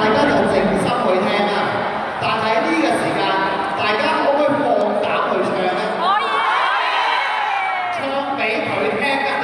大家就靜心去聽啊！但喺呢個時間，大家可唔可以放膽去唱咧？可以，唱俾佢聽啊！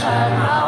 turn around.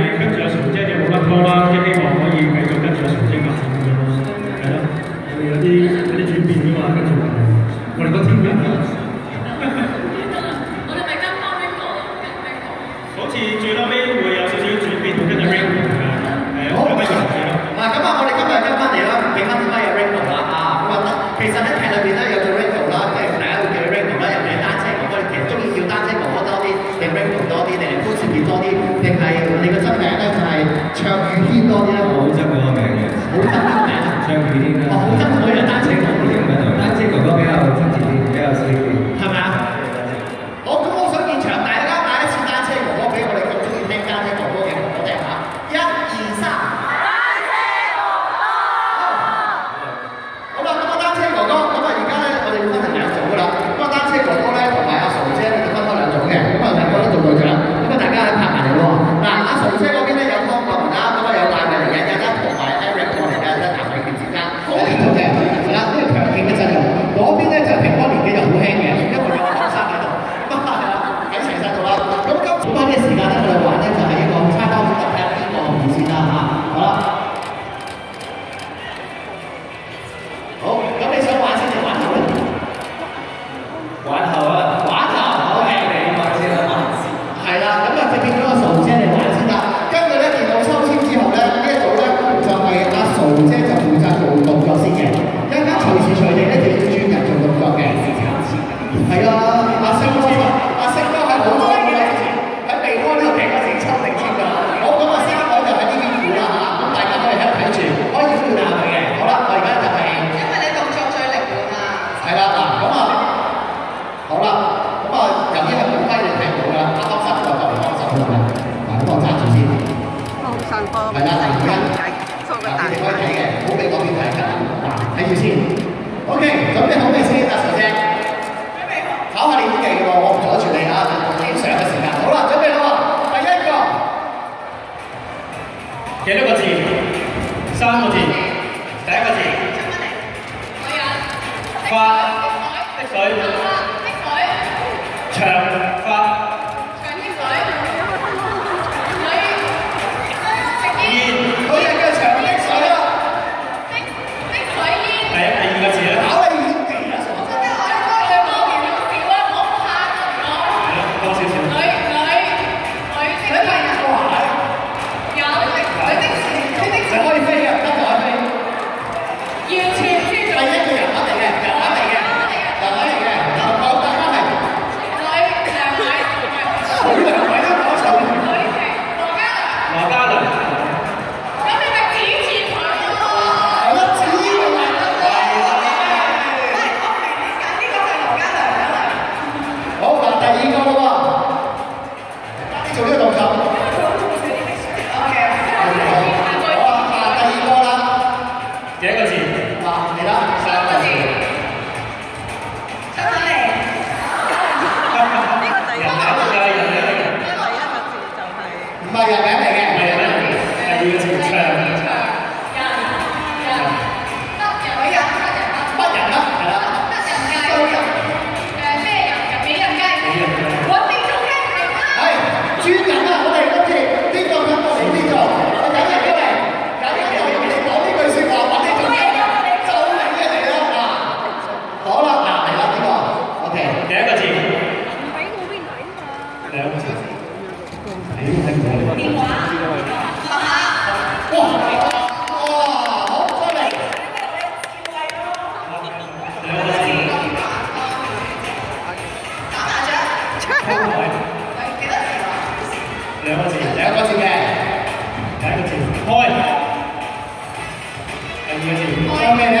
谢谢 ok 准备好没兩個字，第一個字嘅，第一個字開，第二個字開咩咧？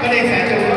佢哋成日